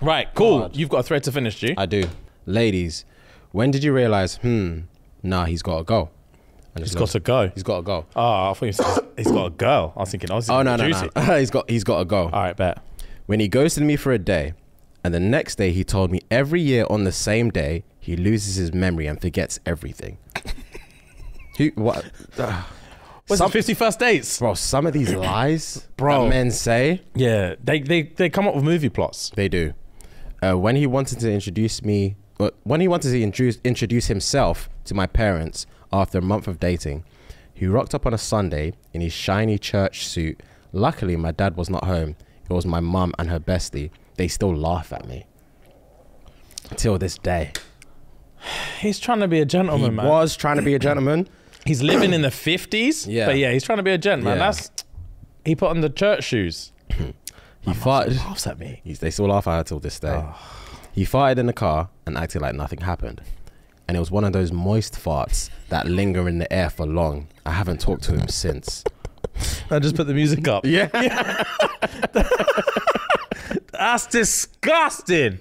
Right, cool. God. You've got a thread to finish, G. I do. Ladies, when did you realize, hmm, nah, he's got to go? And He's got to go. He's got to go. Oh, I thought you said he's got a girl. I was thinking, I was Oh, no, no, juicy. no. he's got he's got to go. All right, bet. When he ghosted me for a day, and the next day he told me every year on the same day he loses his memory and forgets everything. Who, what? What's Some- some 50 First Dates? Bro, some of these lies Bro. that men say, Yeah, they, they, they come up with movie plots. they do. Uh, when he wanted to introduce me, uh, when he wanted to introduce, introduce himself to my parents after a month of dating, he rocked up on a Sunday in his shiny church suit. Luckily, my dad was not home. It was my mum and her bestie. They still laugh at me. Till this day. He's trying to be a He gentleman, man. was trying to be a gentleman. He's living in the 50s. Yeah. But yeah, he's trying to be a gentleman. Yeah. That's he put on the church shoes. He farted. Laughs at me. He's, they still laugh at her till this day. He farted in the car and acted like nothing happened. And it was one of those moist farts that linger in the air for long. I haven't talked to him since. I just put the music up. Yeah. That's disgusting.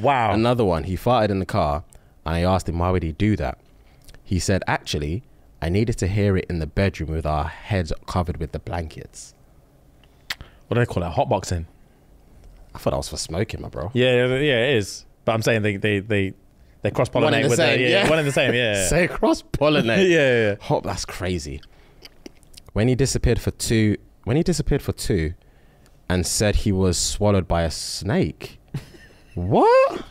Wow. Another one. He farted in the car and I asked him why would he do that. He said, actually, I needed to hear it in the bedroom with our heads covered with the blankets. What do they call it? Hotboxing. I thought that was for smoking, my bro. Yeah, yeah, it is. But I'm saying they they they they cross One pollinate and the with same, the yeah, yeah. one and the same. Yeah. Say cross pollinate. yeah, yeah. Hop, that's crazy. When he disappeared for two, when he disappeared for two, and said he was swallowed by a snake. what?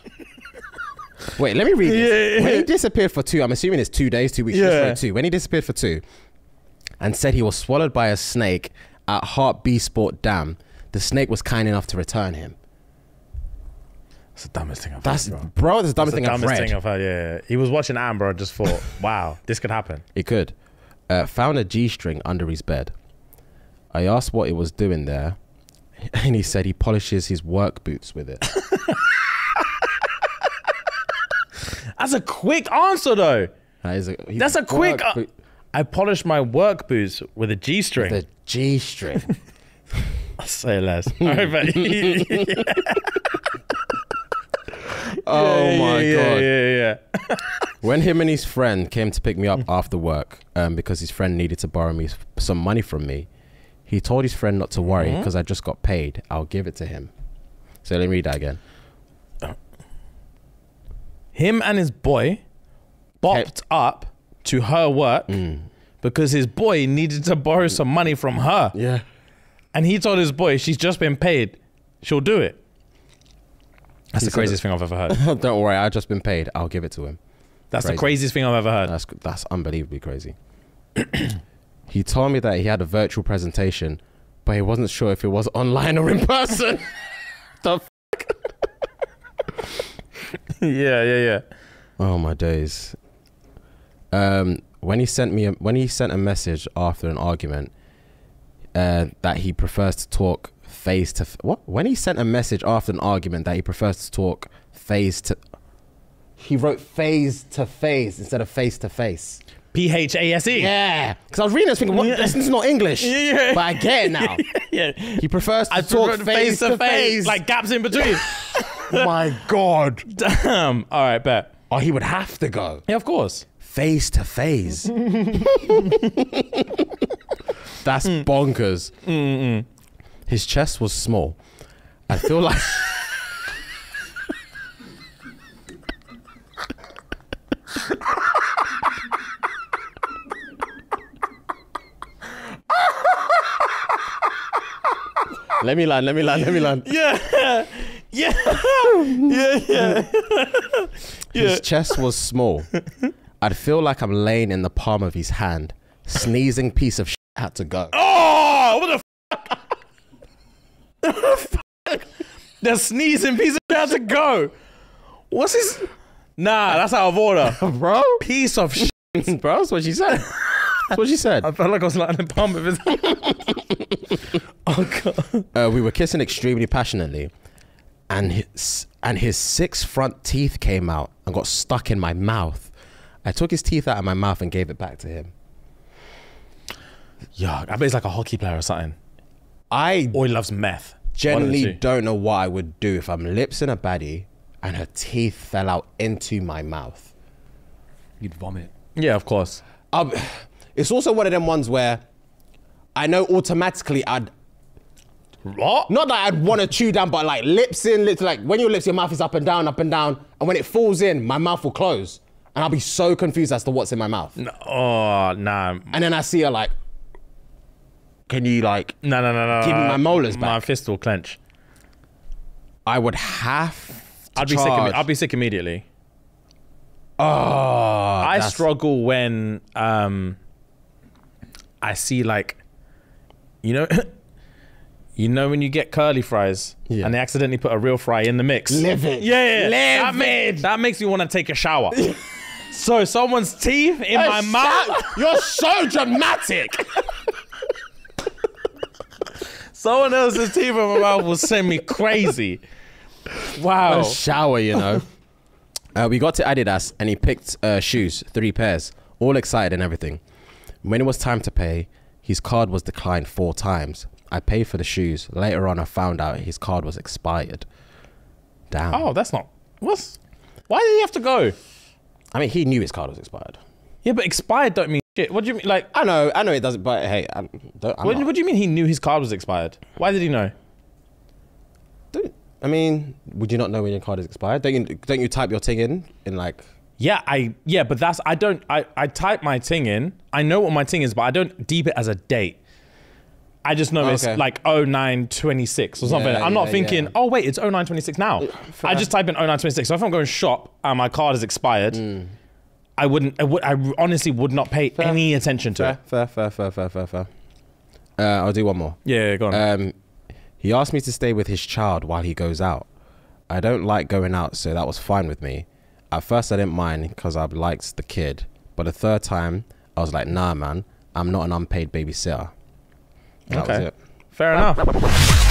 Wait, let me read this. Yeah, When he disappeared for two, I'm assuming it's two days, two weeks. Yeah. Two. When he disappeared for two, and said he was swallowed by a snake at Hartbeespoort Dam, the snake was kind enough to return him. That's the dumbest thing I've That's heard. Bro. bro. That's the dumbest That's thing the I've dumbest read. thing I've heard. Yeah, yeah. He was watching Amber and just thought, "Wow, this could happen." It could. Uh, found a G string under his bed. I asked what it was doing there, and he said he polishes his work boots with it. That's a quick answer, though. That is a, That's a quick. Uh, I polished my work boots with a G string. the G string. I say less. All right, but- oh Yeah, my yeah, god! Yeah, yeah, yeah. When him and his friend came to pick me up after work, um, because his friend needed to borrow me some money from me, he told his friend not to worry Mm-hmm. because I just got paid. I'll give it to him. So let me read that again. Him and his boy bopped up to her work Mm. because his boy needed to borrow some money from her. Yeah. And he told his boy, she's just been paid. She'll do it. That's He the craziest thing I've ever heard. Don't worry, I've just been paid. I'll give it to him. That's the craziest thing I've ever heard. That's that's unbelievably crazy. he told me that he had a virtual presentation, but he wasn't sure if it was online or in person. the f- yeah, yeah, yeah. oh my days. Um, when he sent me a, when he sent a message after an argument, uh, that he prefers to talk face to what? When he sent a message after an argument that he prefers to talk face to. He wrote phase to phase instead of face to face. P H A S E. Yeah, because I was reading this thinking, what? This is not English. Yeah. But I get it now. Yeah. He prefers to I talk face to face. Like gaps in between. my God. Damn. All right, bet. Oh, he would have to go Yeah, of course. Face to face. That's hmm. bonkers. Hmm, hmm. His chest was small. I feel like. let me land, let me land, let me land. Yeah. Yeah. yeah, yeah. His chest was small. I'd feel like I'm laying in the palm of his hand. Sneezing piece of shit had to go. Oh, what the fuck? the sneezing piece of shit had to go. What's his? Nah, that's out of order. Bro, Piece of shit. bro, that's what she said. That's what she said. I felt like I was lying in the palm of his. oh god. Uh, we were kissing extremely passionately, and his and his six front teeth came out and got stuck in my mouth. I took his teeth out of my mouth and gave it back to him. Yeah, I bet he's like a hockey player or something. I Or he loves meth. Generally, don't know what I would do if I'm lips in a baddie and her teeth fell out into my mouth. You'd vomit. Yeah, of course. Um, it's also one of them ones where I know automatically I'd What? not that I'd want to chew down, but like lips in, lips like when your lips, your mouth is up and down, up and down, and when it falls in, my mouth will close, and I'll be so confused as to what's in my mouth. No, oh, nah. And then I see her like, can you like? No, no, no, no. Give me my molars back? My fist will clench. I would have. To I'd be sick. charge. I'd be sick immediately. Oh, I that's- struggle when um I see like you know you know when you get curly fries Yeah. and they accidentally put a real fry in the mix. Livid. Yeah, yeah. That, ma- Livid. that makes me want to take a shower. so someone's teeth in my mouth. shout- You're so dramatic. Someone else's teeth in my mouth will send me crazy. Wow. a shower, you know. uh, we got to Adidas and he picked uh, shoes, three pairs, all excited and everything. When it was time to pay, his card was declined four times. I paid for the shoes. Later on, I found out his card was expired. Damn. Oh, that's not. What's? Why did he have to go? I mean, he knew his card was expired. Yeah, but expired don't mean shit. What do you mean? Like, I know, I know it doesn't, but hey, I'm, don't, I'm what, not- what do you mean he knew his card was expired? Why did he know? don't- I mean, would you not know when your card is expired? Don't you, don't you type your thing in in like? Yeah, I yeah, but that's I don't I I type my ting in. I know what my ting is, but I don't deep it as a date. I just know it's Okay. like 0926 or something. Yeah, I'm not yeah, thinking, yeah. oh wait, it's 0926 now. I just type in 0926. So if I'm going shop and my card is expired, Mm. I wouldn't I would I honestly would not pay any attention to it. Fair, fair, fair, fair, fair, fair, fair. Uh, I'll do one more. Yeah, yeah, go on. Um, he asked me to stay with his child while he goes out. I don't like going out, so that was fine with me. At first, I didn't mind because I liked the kid, but the third time, I was like, nah, man, I'm not an unpaid babysitter. That Okay. Fair enough.